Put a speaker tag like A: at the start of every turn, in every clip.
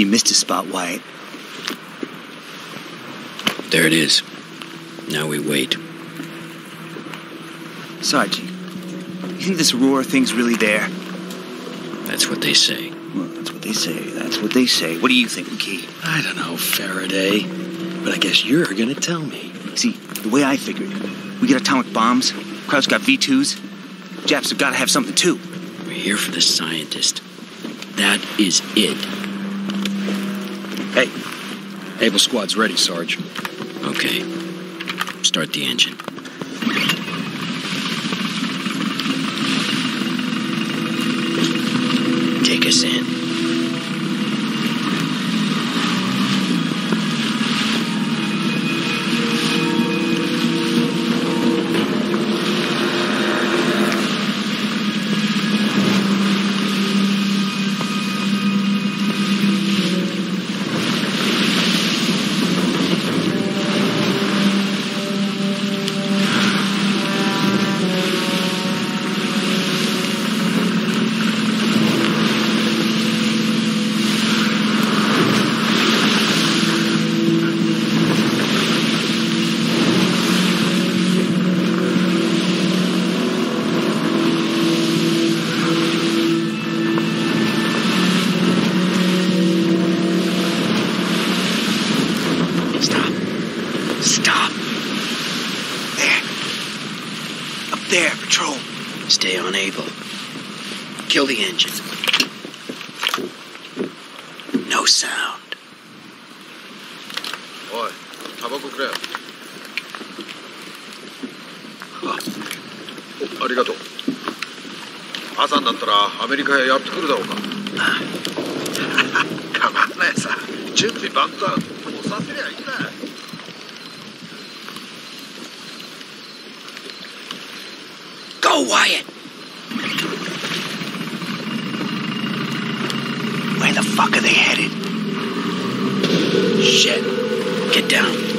A: You missed a spot, Wyatt.
B: There it is. Now we wait.
A: Sarge, you think this Aurora thing's really there?
B: That's what they say.
A: Well, that's what they say. That's what they say. What do you think, McKee?
C: I don't know, Faraday. But I guess you're gonna tell me.
A: See, the way I figured, we get atomic bombs, Kraut's got V2s, Japs have got to have something too.
B: We're here for the scientist. That is it.
C: Able Squad's ready, Sarge.
B: Okay. Start the engine. Able. Kill the engine. No sound.
D: おいタバコくれありがとう朝になったらアメリカへやってくるだろうか構わないさ準備万端もうさせりゃいいんだ
B: Go, Wyatt!
A: Fuck are they headed?
B: Shit. Get down.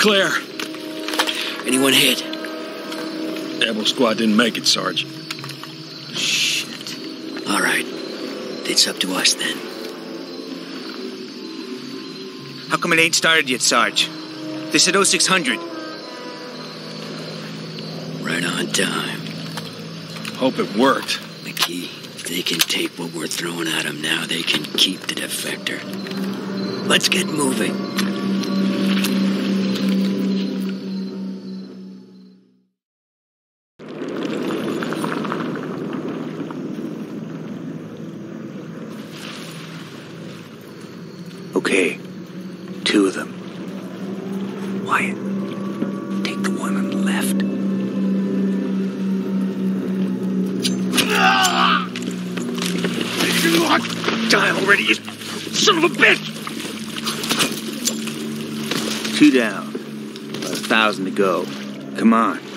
C: Clear.
B: Anyone hit?
C: Able Squad didn't make it, Sarge.
A: Shit.
B: All right. It's up to us then.
A: How come it ain't started yet, Sarge? They said 0600.
B: Right on time.
C: Hope it worked.
B: McKee, if they can take what we're throwing at them now, they can keep the defector. Let's get moving.
C: Die already, you son of a bitch!
A: Two down. About a thousand to go. Come on.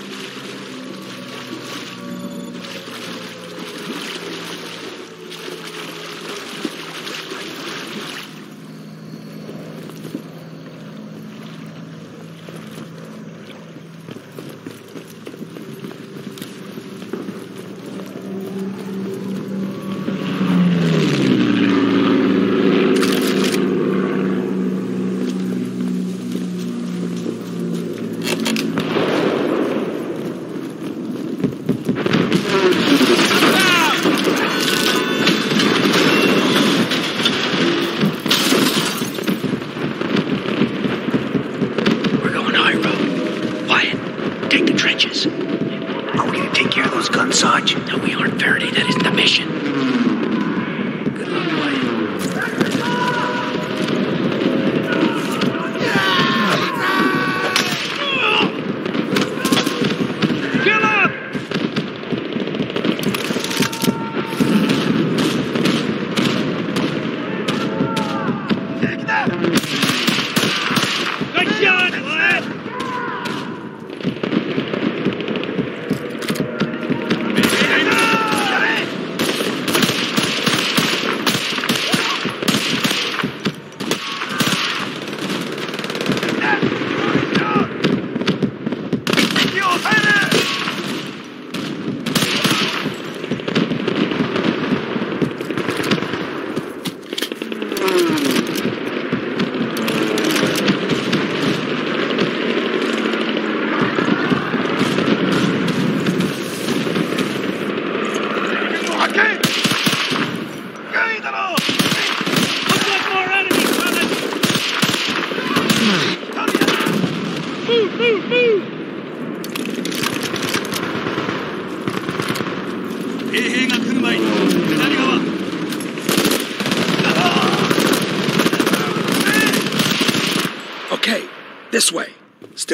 C: Okay,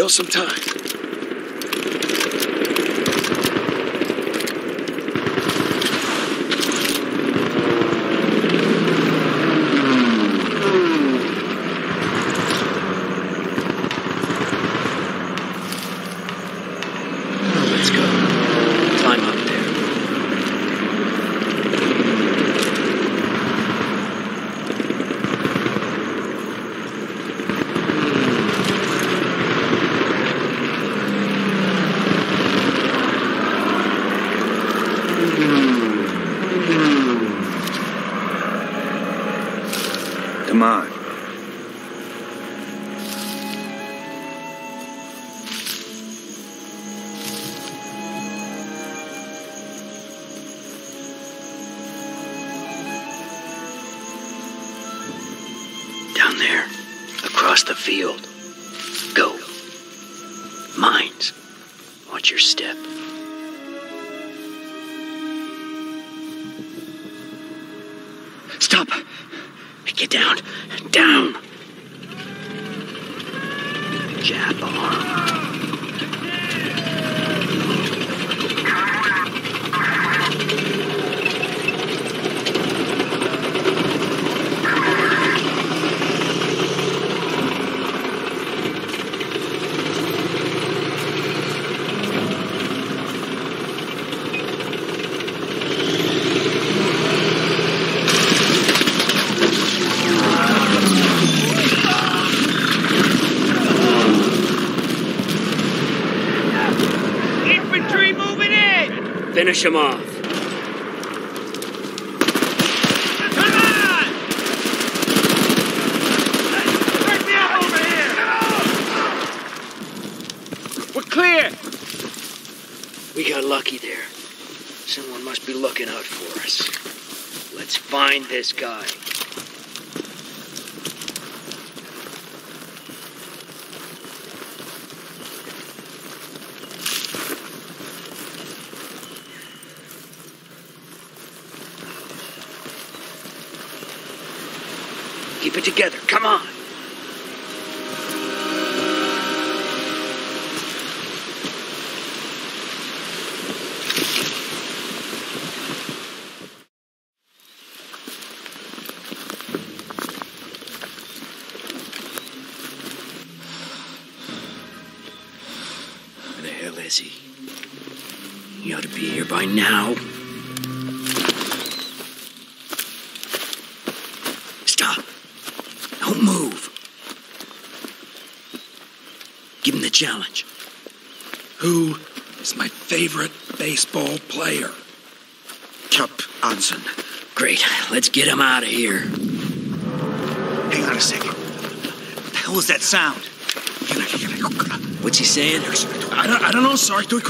C: Some time.
B: Let's go. Climb up there.
E: Come
B: Finish him off.
A: Come on! Break me up over here! We're clear!
B: We got lucky there. Someone must be looking out for us. Let's find this guy. Keep it together. Come on. Where the hell is he? He ought to be here by now. Stop. Don't move. Give him the challenge.
C: Who is my favorite baseball player?
E: Cap Anson.
B: Great. Let's get him out of here.
E: Hang on a second. What the hell was that sound?
B: What's he saying?
C: I don't, I don't know, Sarge. Do it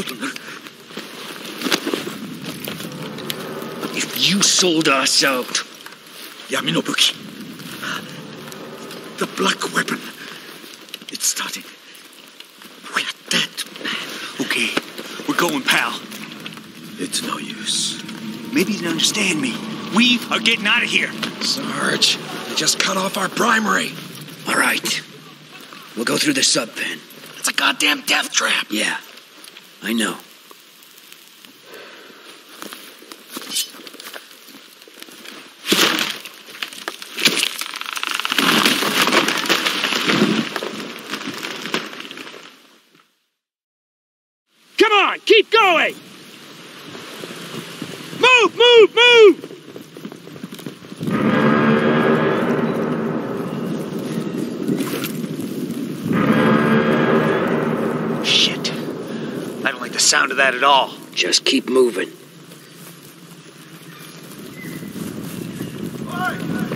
B: If you sold us out,
C: Yaminobuki. The black weapon. It's started. We're dead.
E: Okay, we're going, pal.
C: It's no use.
E: Maybe you don't understand me. We are getting out of here.
C: Sarge, they just cut off our primary.
B: All right. We'll go through the sub pen.
C: It's a goddamn death trap.
B: Yeah, I know.
A: Come on, keep going! Move, move, move!
E: Shit. I don't like the sound of that at all.
B: Just keep moving.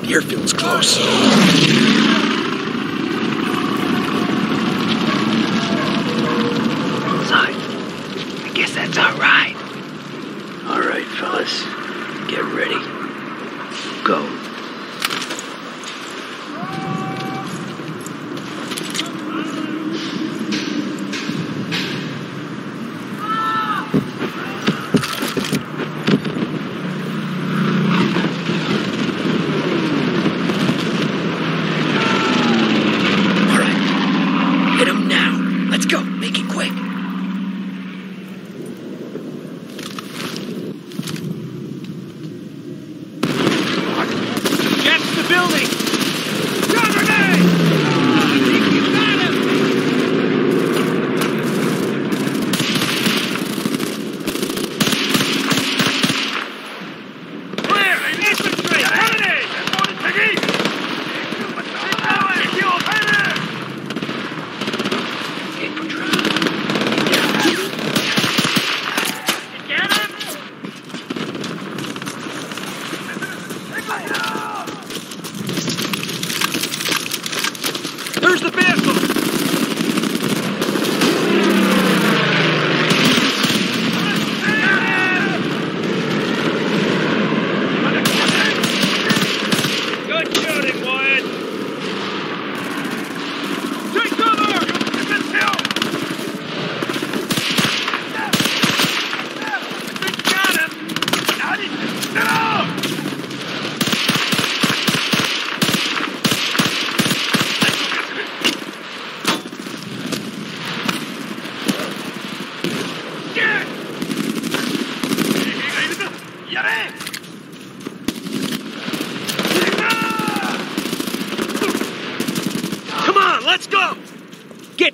C: The airfield's close.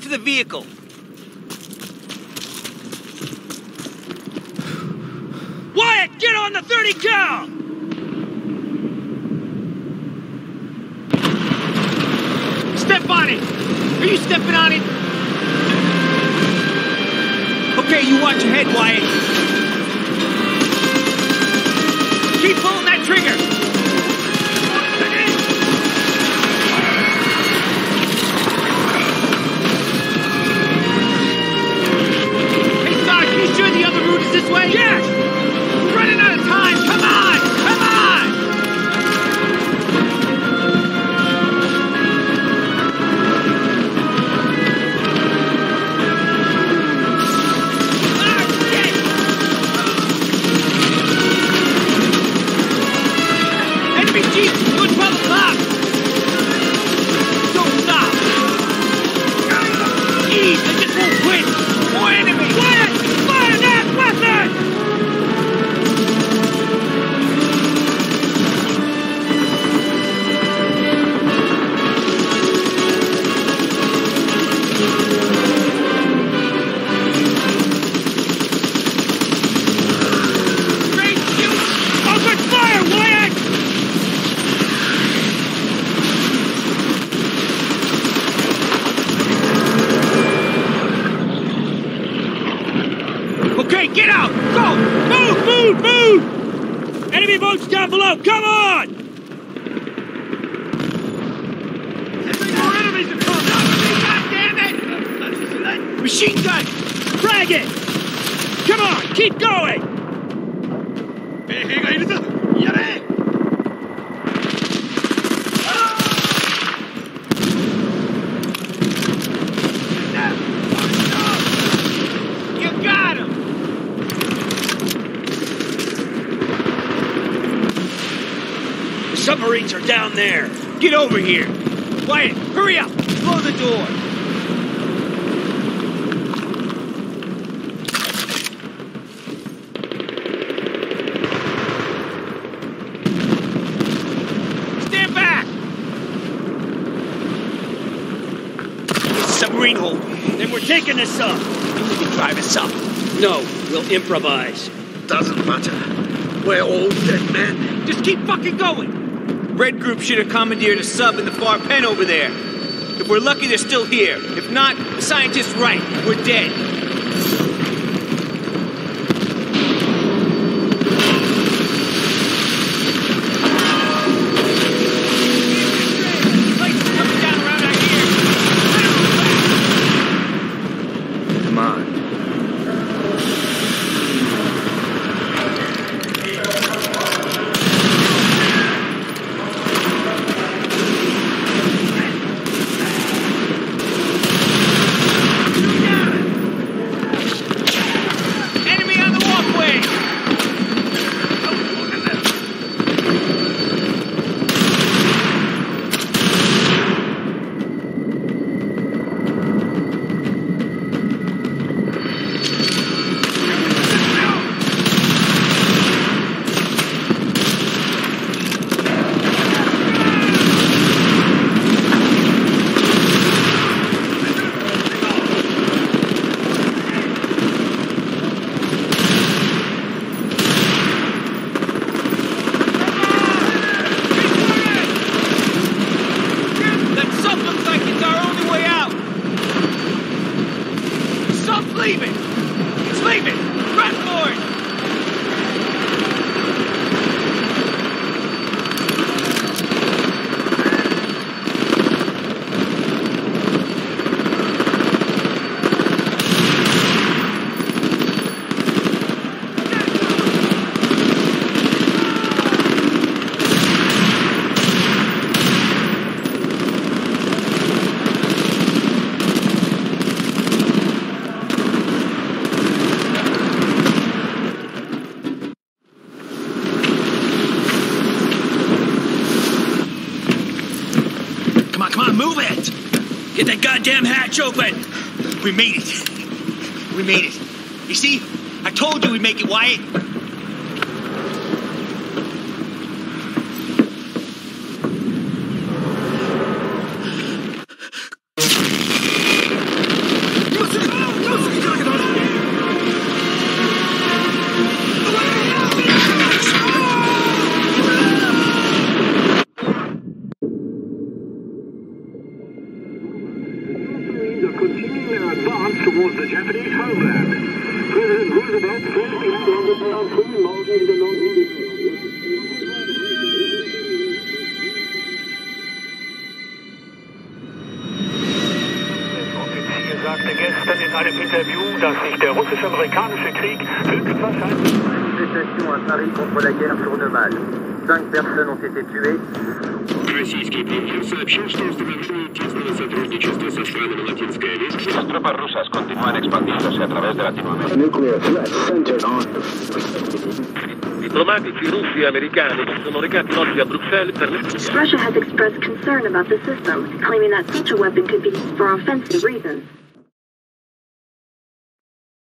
A: The vehicle. Wyatt, get on the 30 cal! Step on it! Are you stepping on it? Okay, you watch your head, Wyatt. Machine gun! drag it! Come on, keep going!
B: Submarines are down there.
A: Get over here. Wyatt, hurry up. Blow the door. There's a submarine hold.
B: Then we're taking this sub.
A: You can drive us up.
B: No, we'll improvise.
D: Doesn't matter. We're all dead men.
A: Just keep fucking going. Red Group should have commandeered a sub in the far pen over there. If we're lucky, they're still here. If not, the scientist's right. We're dead.
E: We made it. We made it. You see? I told you we'd make it, Wyatt.
F: sagte gestern in einem Interview, dass sich der russisch-amerikanische Krieg höchstwahrscheinlich
G: Manifestation à Paris contre la guerre sur deux balles. Cinq personnes ont été tuées.
H: Российский премьер сообщил, что установили тесное сотрудничество со странами Латинской Америки.
I: Las tropas rusas continúan expandiéndose a través de Latinoamérica.
J: nuclear threat centered on
D: Diplomatici russi e americani sono recati oggi a Bruxelles per le
K: Russia has expressed concern about the system, claiming that such a weapon could be used for offensive reasons.